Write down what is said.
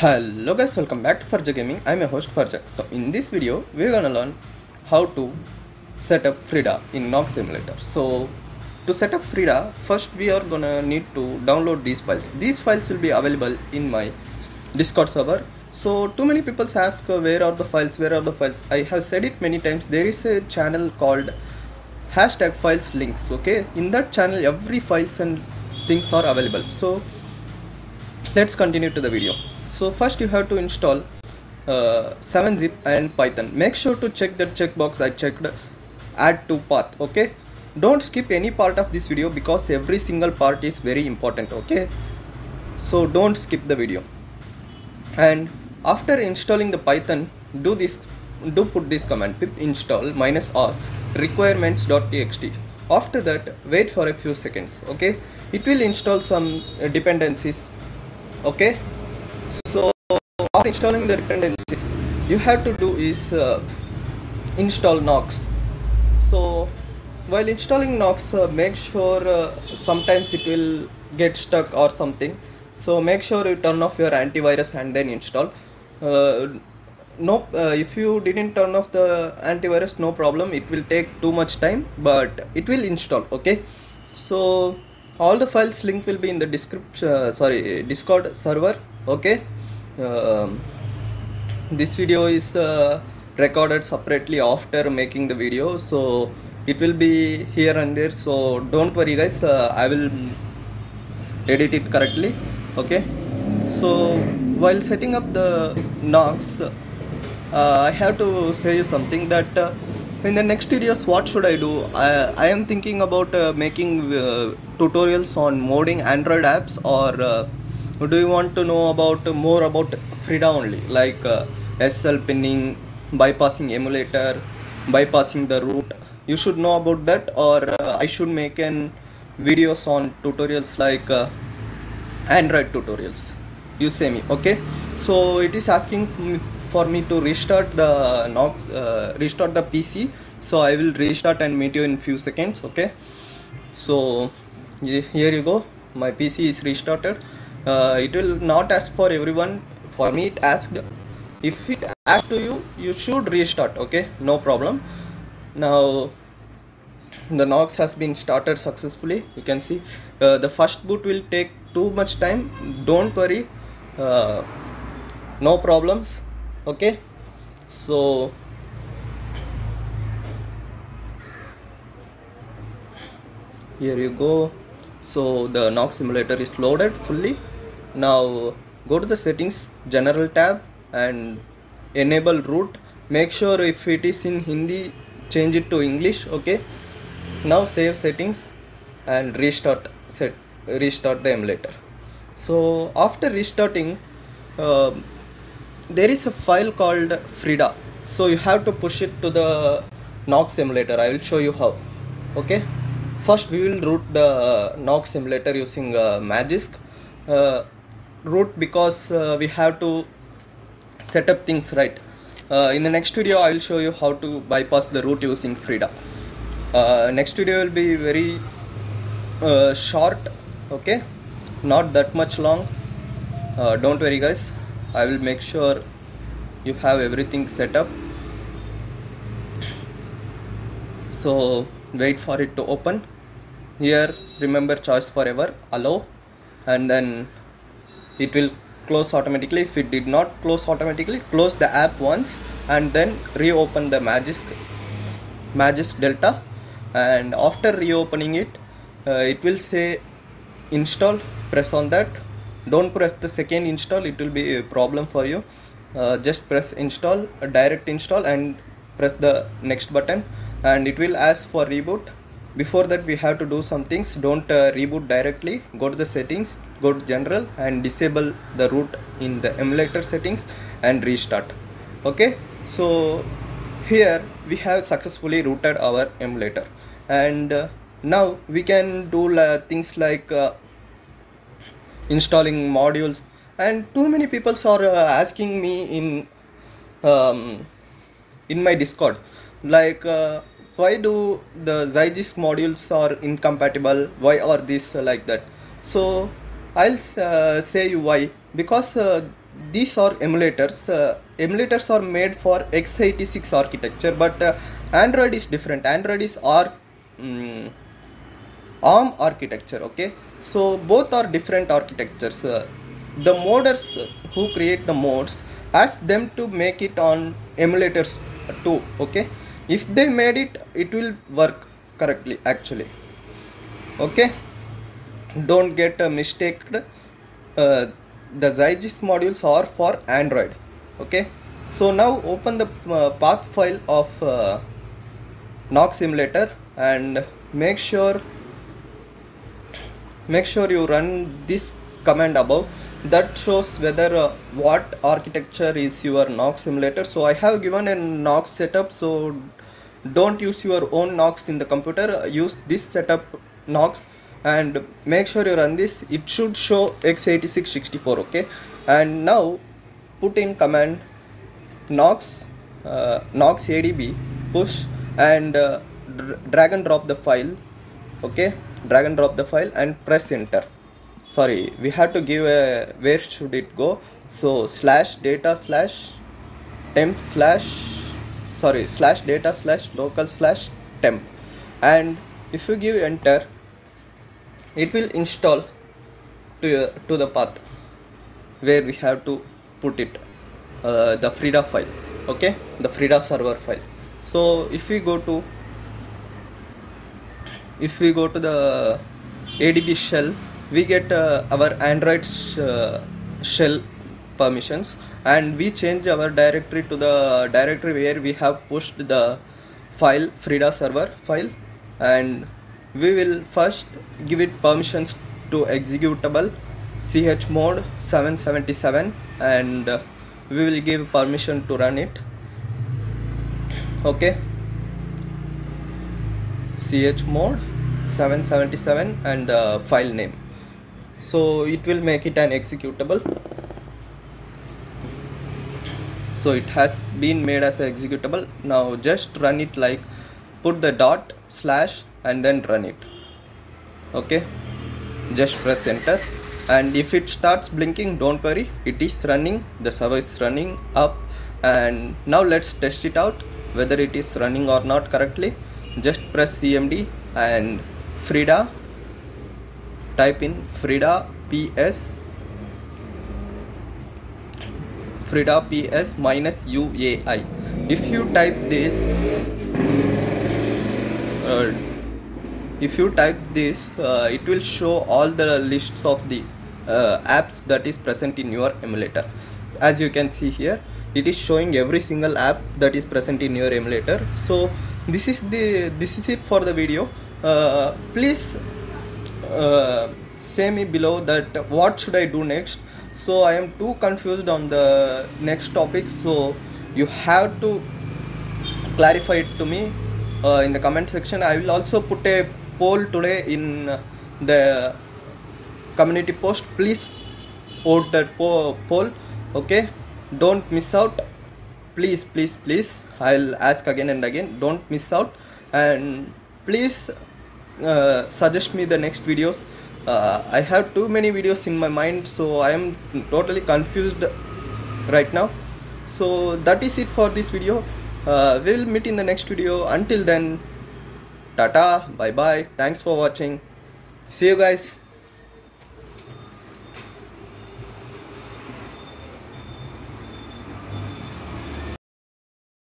Hello guys, welcome back to Furjack Gaming. I'm your host Furjack. So in this video, we're gonna learn how to set up Frida in Nox Simulator. So to set up Frida, first we are gonna need to download these files. These files will be available in my Discord server. So too many people ask uh, where are the files, where are the files. I have said it many times. There is a channel called hashtag files links. Okay, in that channel every files and things are available. So let's continue to the video so first you have to install uh, 7zip and python. Make sure to check that checkbox. I checked add to path okay? Don't skip any part of this video because every single part is very important okay? So don't skip the video. And after installing the python do this do put this command pip install minus r requirements.txt after that wait for a few seconds okay? It will install some uh, dependencies okay so after installing the dependencies you have to do is uh, install nox so while installing nox uh, make sure uh, sometimes it will get stuck or something. So make sure you turn off your antivirus and then install. Uh, no uh, if you didn't turn off the antivirus no problem. It will take too much time but it will install okay? So all the files link will be in the description uh, sorry discord server okay. Um, this video is uh, recorded separately after making the video. So it will be here and there. So don't worry guys. Uh, i will edit it correctly. Okay. So while setting up the nox uh, i have to say you something that uh, in the next videos what should i do? I, I am thinking about uh, making uh, tutorials on modding android apps or do you want to know about more about frida only? Like uh, SSL pinning bypassing emulator bypassing the root you should know about that or uh, i should make an videos on tutorials like uh, android tutorials. You say me okay? So it is asking for me to restart the nox uh, restart the pc so i will restart and meet you in few seconds okay? So here you go. My pc is restarted uh, it will not ask for everyone for me it asked. If it asks to you you should restart okay? No problem. Now the nox has been started successfully you can see. Uh, the first boot will take too much time don't worry. Uh, no problems okay? So here you go. So the nox simulator is loaded fully now go to the settings general tab and enable root. Make sure if it is in hindi change it to english okay? Now save settings and restart set restart the emulator. So after restarting um there is a file called frida. So you have to push it to the nox emulator. I will show you how okay? First we will root the nox emulator using uh, magisk. Uh, root because uh, we have to set up things right. Uh, in the next video i will show you how to bypass the root using frida. Uh, next video will be very uh, short okay? Not that much long. Uh, don't worry guys. I will make sure you have everything set up. So wait for it to open. Here remember choice forever allow. And then it will close automatically. If it did not close automatically close the app once and then reopen the magisk magisk delta. And after reopening it uh, it will say install press on that. Don't press the second install it will be a problem for you. Uh, just press install direct install and press the next button. And it will ask for reboot. Before that we have to do some things. Don't uh, reboot directly. Go to the settings go to general and disable the root in the emulator settings and restart. Okay? So here we have successfully rooted our emulator. And uh, now we can do uh, things like uh, installing modules. And too many people are uh, asking me in um, in my discord. Like uh, why do the zygisk modules are incompatible? Why are this uh, like that? So i'll uh, say you why. Because uh, these are emulators. Uh, emulators are made for x86 architecture but uh, android is different. Android is r mm, arm architecture okay? So both are different architectures. Uh, the moders who create the modes ask them to make it on emulators too okay? If they made it it will work correctly actually okay don't get uh, mistaked uh, the Zygisk modules are for Android. Okay? So now open the uh, path file of uh, Nox emulator and make sure make sure you run this command above. That shows whether uh, what architecture is your Nox simulator. So I have given a Nox setup. So don't use your own Nox in the computer. Use this setup Nox and make sure you run this. It should show x8664 okay? And now put in command Nox uh, Nox adb push and uh, dr- drag and drop the file okay? Drag and drop the file and press enter. Sorry we have to give a where should it go? So slash data slash temp slash sorry slash data slash local slash temp. And if you give enter it will install to to the path where we have to put it uh, the frida file okay? The frida server file. So if we go to if we go to the adb shell we get uh, our android sh- uh, shell permissions and we change our directory to the directory where we have pushed the file frida server file and we will first give it permissions to executable chmod 777 and uh, we will give permission to run it. Okay? Chmod 777 and the file name. So it will make it an executable. So it has been made as executable. Now just run it like put the dot slash and then run it. Okay? Just press enter. And if it starts blinking don't worry. It is running. The server is running up. And now let's test it out whether it is running or not correctly. Just press cmd and frida. Type in frida ps frida ps minus uai if you type this uh, if you type this uh, it will show all the lists of the uh, apps that is present in your emulator. As you can see here it is showing every single app that is present in your emulator. So this is the this is it for the video. Uh, please uh, say me below that what should i do next. So i am too confused on the next topic so you have to clarify it to me uh, in the comment section i will also put a poll today in uh, the community post. Please vote that po- poll okay? Don't miss out. Please please please. I'll ask again and again. Don't miss out. And please uh, suggest me the next videos. Uh, i have too many videos in my mind so i am totally confused right now. So that is it for this video uh, we will meet in the next video. Until then tata bye bye thanks for watching. See you guys